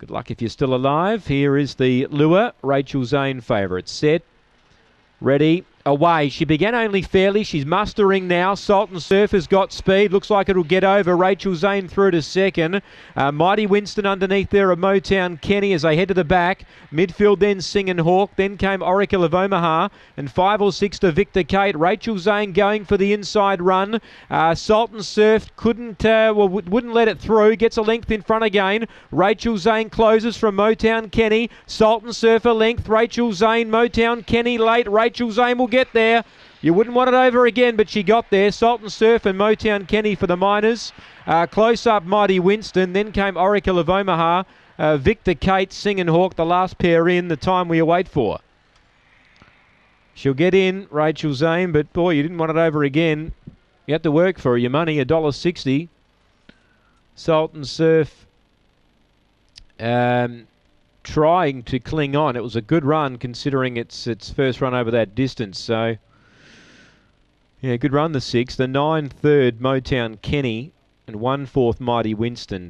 Good luck if you're still alive. Here is the lure, Rachel Zane favourite. Set, ready, away. She began only fairly. She's mustering now. Salt and Surf has got speed. Looks like it'll get over. Rachel Zane through to second. Uh, Mighty Winston underneath there of Motown Kenny as they head to the back. Midfield then Singing Hawk. Then came Oracle of Omaha. And five or six to Victor Kate. Rachel Zane going for the inside run. Uh, Salt and Surf couldn't, uh, well, wouldn't let it through. Gets a length in front again. Rachel Zane closes from Motown Kenny. Salt and Surf a length. Rachel Zane, Motown Kenny late. Rachel Zane will get there. You wouldn't want it over again, but she got there. Salt and Surf and Motown Kenny for the minors. Uh, close up, Mighty Winston. Then came Oracle of Omaha. Uh, Victor Kate, Singing Hawk, the last pair in, the time we await for. She'll get in, Rachel Zane, but boy, you didn't want it over again. You had to work for your money, a dollar sixty. Salt and Surf um, trying to cling on. It was a good run considering its its first run over that distance. So yeah, good run the six. The nine third Motown Kenny and one fourth Mighty Winston.